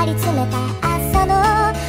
張り詰めた朝の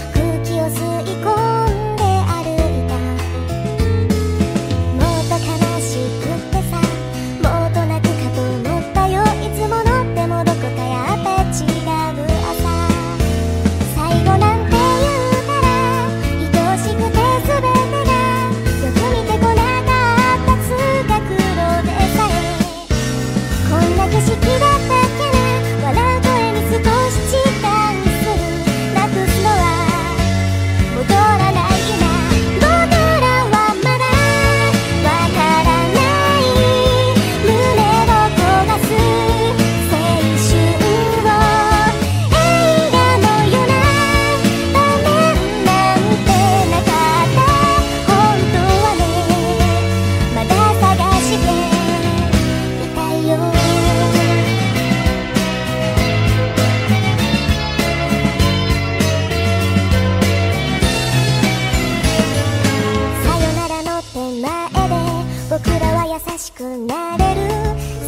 しくなれる。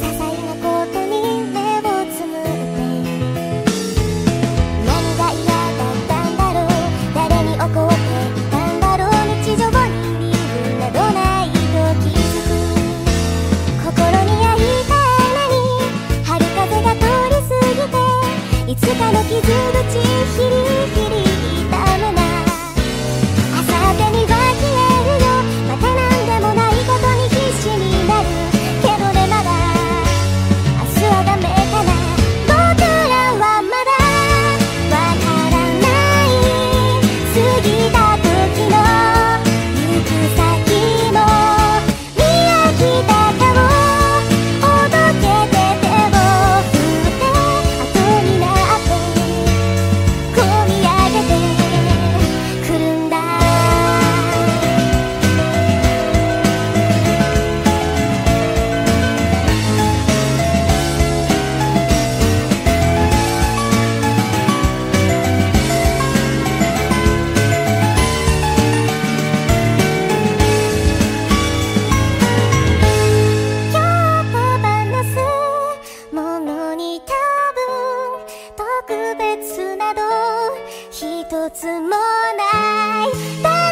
些細なことに目をつむって。何が嫌だったんだろう。誰に怒っていたんだろう。日常に理由などないと気づく。心に開いた穴に春風が通り過ぎていつかの傷口ヒリヒリ痛むな。朝手につなど一つもない。